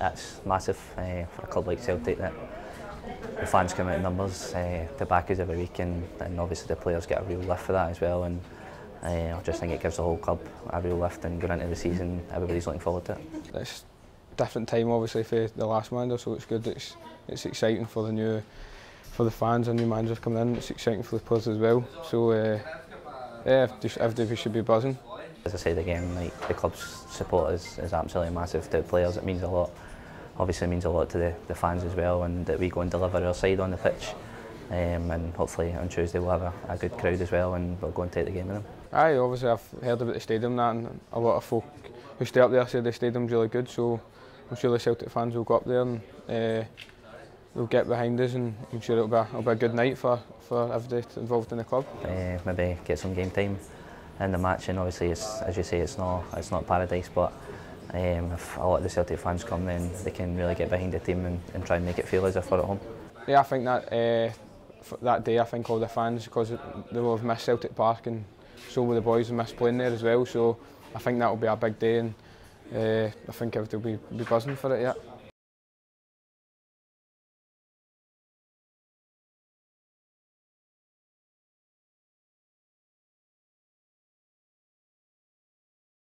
that's massive uh, for a club like Celtic that the fans come out in numbers, eh, uh, the backers every week and, and obviously the players get a real lift for that as well and uh, I just think it gives the whole club a real lift and going into the season everybody's looking forward to it. It's different time obviously for the last manager so it's good it's it's exciting for the new for the fans and new managers coming in it's exciting for the players as well so uh, yeah everybody should be buzzing. As I said again, like the club's support is, is absolutely massive to the players. It means a lot. Obviously, it means a lot to the, the fans as well, and that we go and deliver our side on the pitch. Um, and hopefully on Tuesday we'll have a, a good crowd as well, and we'll go and take the game with them. Aye, obviously I've heard about the stadium that, and a lot of folk who stay up there say the stadium's really good. So I'm sure the Celtic fans will go up there and uh, they'll get behind us, and I'm sure it'll be a, it'll be a good night for for everybody involved in the club. Uh, maybe get some game time in the match and obviously it's, as you say it's not it's not paradise but um, if a lot of the Celtic fans come then they can really get behind the team and, and try and make it feel as if we're at home. Yeah I think that uh, that day I think all the fans because they will have missed Celtic Park and so will the boys have missed playing there as well so I think that will be a big day and uh, I think everybody will be, be buzzing for it yeah.